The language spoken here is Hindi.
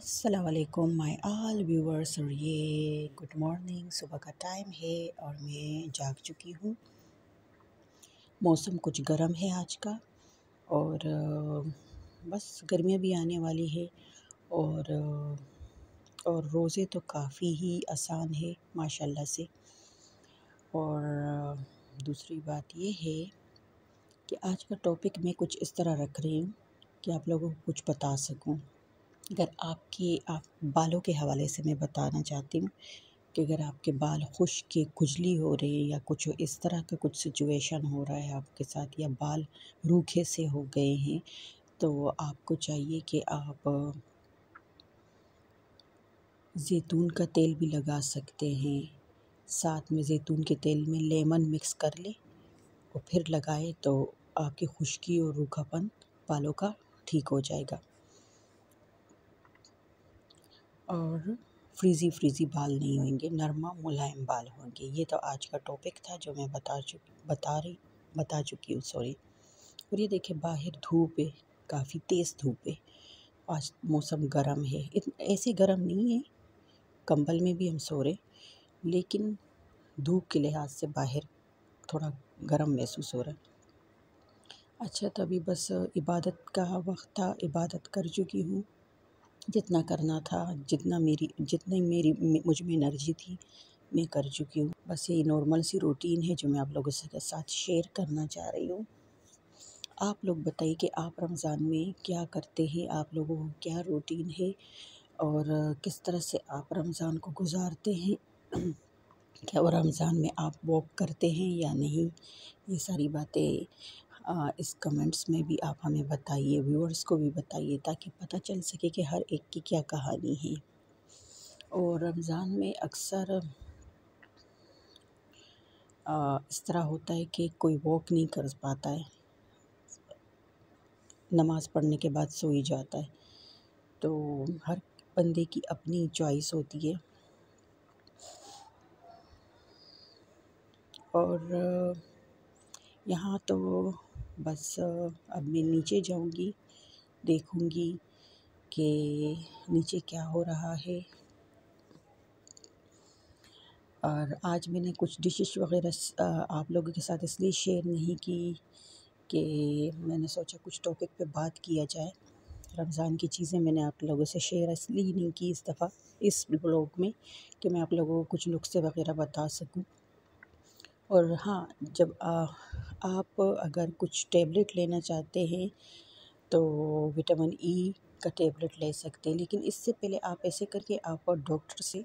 अस्सलाम वालेकुम माय ऑल व्यूवर्स और ये गुड मॉर्निंग सुबह का टाइम है और मैं जाग चुकी हूँ। मौसम कुछ गर्म है आज का और बस गर्मियाँ भी आने वाली है और और रोज़े तो काफ़ी ही आसान है, माशाल्लाह से। और दूसरी बात ये है कि आज का टॉपिक मैं कुछ इस तरह रख रही हूँ कि आप लोगों को कुछ बता सकूँ। अगर आपके, आप बालों के हवाले से मैं बताना चाहती हूँ कि अगर आपके बाल खुश्क खुजली हो रहे हैं या कुछ इस तरह का कुछ सिचुएशन हो रहा है आपके साथ या बाल रूखे से हो गए हैं तो आपको चाहिए कि आप, ज़ैतून का तेल भी लगा सकते हैं। साथ में ज़ैतून के तेल में लेमन मिक्स कर लें और फिर लगाए तो आपकी खुश्की और रूखापन बालों का ठीक हो जाएगा। और फ्रीज़ी फ्रीज़ी बाल नहीं होंगे, नरमा मुलायम बाल होंगे। ये तो आज का टॉपिक था जो मैं बता चुकी, बता रही, बता चुकी हूँ सॉरी और ये देखिए, बाहर धूप है, काफ़ी तेज़ धूप है। आज मौसम गर्म है। ऐसे गर्म नहीं है, कंबल में भी हम सो रहे लेकिन धूप के लिहाज से बाहर थोड़ा गर्म महसूस हो रहा है। अच्छा तो अभी बस इबादत का वक्त था, इबादत कर चुकी हूँ। जितना करना था, जितना मेरी, जितनी मेरी मुझमें एनर्जी थी, मैं कर चुकी हूँ। बस यही नॉर्मल सी रूटीन है जो मैं आप लोगों के साथ शेयर करना चाह रही हूँ। आप लोग बताइए कि आप रमज़ान में क्या करते हैं? आप लोगों को क्या रूटीन है? और किस तरह से आप रमज़ान को गुज़ारते हैं? क्या वो रमज़ान में आप वॉक करते हैं या नहीं? ये सारी बातें इस कमेंट्स में भी आप हमें बताइए, व्यूअर्स को भी बताइए, ताकि पता चल सके कि हर एक की क्या कहानी है। और रमज़ान में अक्सर इस तरह होता है कि कोई वॉक नहीं कर पाता है। नमाज़ पढ़ने के बाद सो ही जाता है। तो हर बंदे की अपनी चॉइस होती है। और, यहाँ तो बस अब मैं नीचे जाऊँगी देखूँगी कि नीचे क्या हो रहा है। और आज मैंने कुछ डिशेस वगैरह आप लोगों के साथ इसलिए शेयर नहीं की कि मैंने सोचा कुछ टॉपिक पे बात किया जाए। रमज़ान की चीज़ें मैंने आप लोगों से शेयर इसलिए नहीं की इस दफ़ा इस ब्लॉग में कि मैं आप लोगों को कुछ नुस्खे वगैरह बता सकूँ। और हाँ जब आ, आप अगर कुछ टेबलेट लेना चाहते हैं तो विटामिन ई का टेबलेट ले सकते हैं, लेकिन इससे पहले आप ऐसे करके आप डॉक्टर से